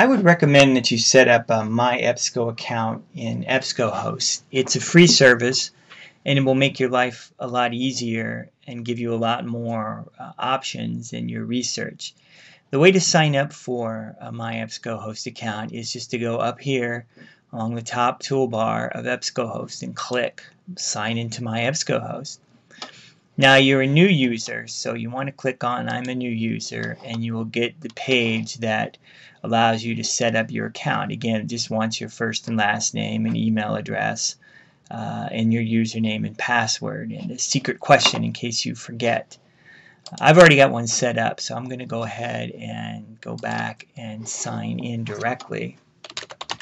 I would recommend that you set up a My EBSCO account in EBSCOhost. It's a free service and it will make your life a lot easier and give you a lot more uh, options in your research. The way to sign up for a My EBSCOhost account is just to go up here along the top toolbar of EBSCOhost and click Sign into My EBSCOhost. Now you're a new user, so you want to click on I'm a new user and you will get the page that allows you to set up your account. Again, it just wants your first and last name and email address uh, and your username and password and a secret question in case you forget. I've already got one set up, so I'm going to go ahead and go back and sign in directly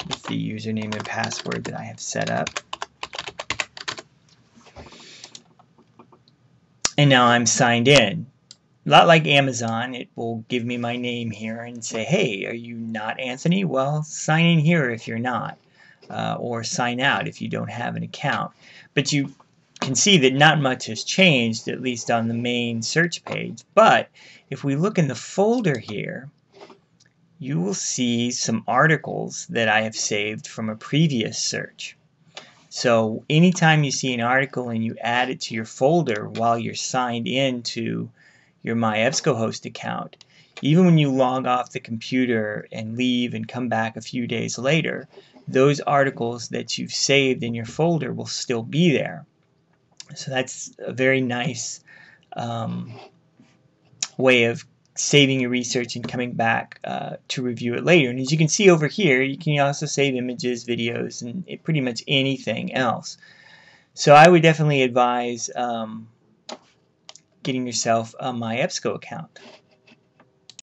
with the username and password that I have set up. And now I'm signed in. A lot like Amazon, it will give me my name here and say, hey, are you not Anthony? Well, sign in here if you're not. Uh, or sign out if you don't have an account. But you can see that not much has changed, at least on the main search page. But if we look in the folder here, you will see some articles that I have saved from a previous search. So anytime you see an article and you add it to your folder while you're signed in to your MyEBSCOhost account, even when you log off the computer and leave and come back a few days later, those articles that you've saved in your folder will still be there. So that's a very nice um, way of saving your research and coming back uh, to review it later. And as you can see over here, you can also save images, videos, and pretty much anything else. So I would definitely advise um, getting yourself a MyEBSCO account.